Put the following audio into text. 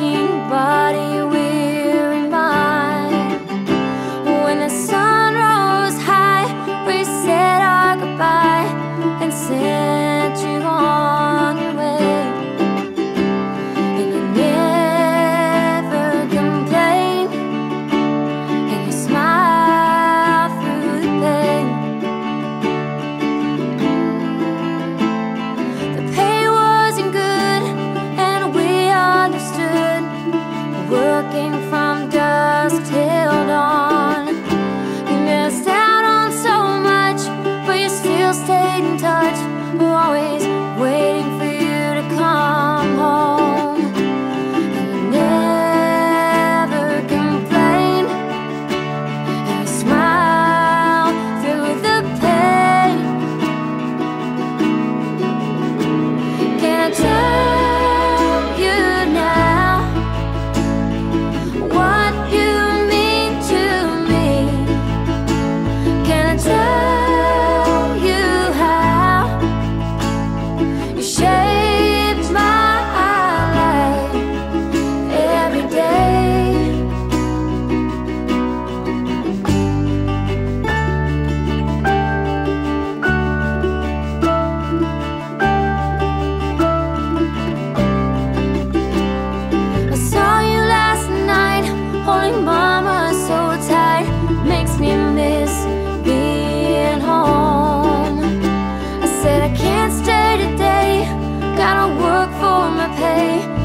aching body always away.